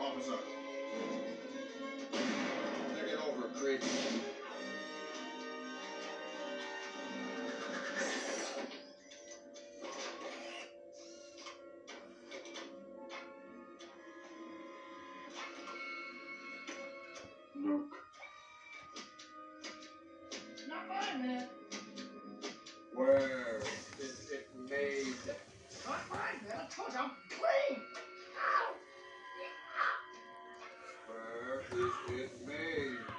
officer. Think it over, creep. Look. Not mine, man. Where is it made? Not mine, man. I told you I'm clean. This is may.